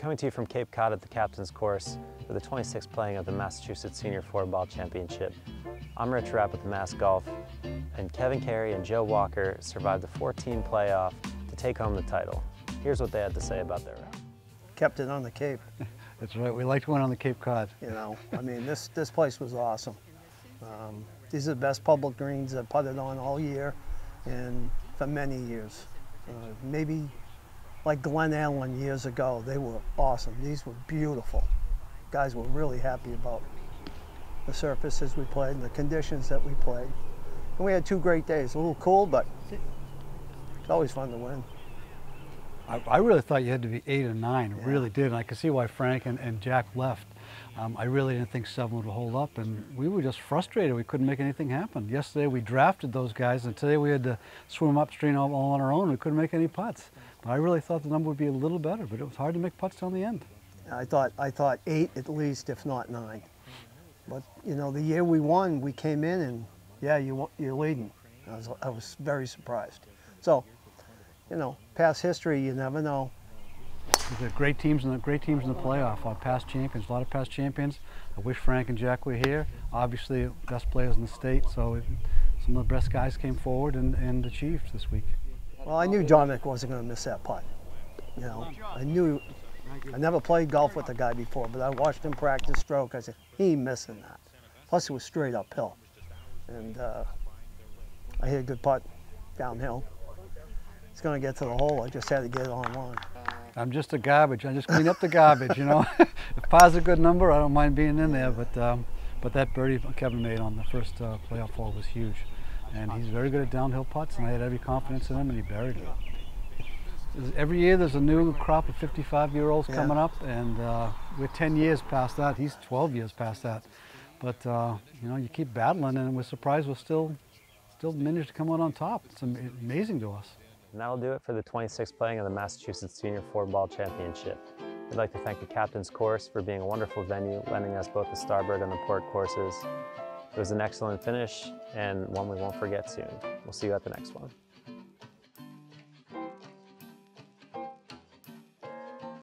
Coming to you from Cape Cod at the captain's course for the 26th playing of the Massachusetts Senior Four Ball Championship. I'm Rich Rapp with the Mass Golf, and Kevin Carey and Joe Walker survived the 14 playoff to take home the title. Here's what they had to say about their round. Kept it on the Cape, That's right. We liked one on the Cape Cod. you know. I mean, this, this place was awesome. Um, these are the best public greens I've putted on all year and for many years. Uh, maybe like Glen Ellen years ago, they were awesome. These were beautiful. Guys were really happy about the surfaces we played and the conditions that we played. And we had two great days. A little cool, but it's always fun to win. I, I really thought you had to be eight or nine. Yeah. really did. And I could see why Frank and, and Jack left. Um, I really didn't think seven would hold up, and we were just frustrated. We couldn't make anything happen. Yesterday we drafted those guys, and today we had to swim upstream all, all on our own. We couldn't make any putts. I really thought the number would be a little better, but it was hard to make putts on the end. I thought I thought eight at least, if not nine. But you know, the year we won, we came in and yeah, you you're leading. I was I was very surprised. So, you know, past history, you never know. Great teams in the great teams in the playoff. Our past champions, a lot of past champions. I wish Frank and Jack were here. Obviously, best players in the state. So it, some of the best guys came forward and, and achieved this week. Well, I knew Dominic wasn't going to miss that putt. You know, I knew. I never played golf with the guy before, but I watched him practice stroke. I said he missing that. Plus, it was straight uphill, and uh, I hit a good putt downhill. It's going to get to the hole. I just had to get it on one. I'm just a garbage. I just clean up the garbage, you know. if par's a good number, I don't mind being in there. But um, but that birdie Kevin made on the first uh, playoff hole was huge, and he's very good at downhill putts. And I had every confidence in him, and he buried it. Every year there's a new crop of 55-year-olds Yeah. coming up, and uh, we're 10 years past that. He's 12 years past that. But uh, you know, you keep battling, and we're surprised we're still still managed to come out on top. It's am- amazing to us. And that'll do it for the 26th playing of the Massachusetts Senior Four Ball Championship. We'd like to thank the Captain's Course for being a wonderful venue, lending us both the Starboard and the Port courses. It was an excellent finish and one we won't forget soon. We'll see you at the next one.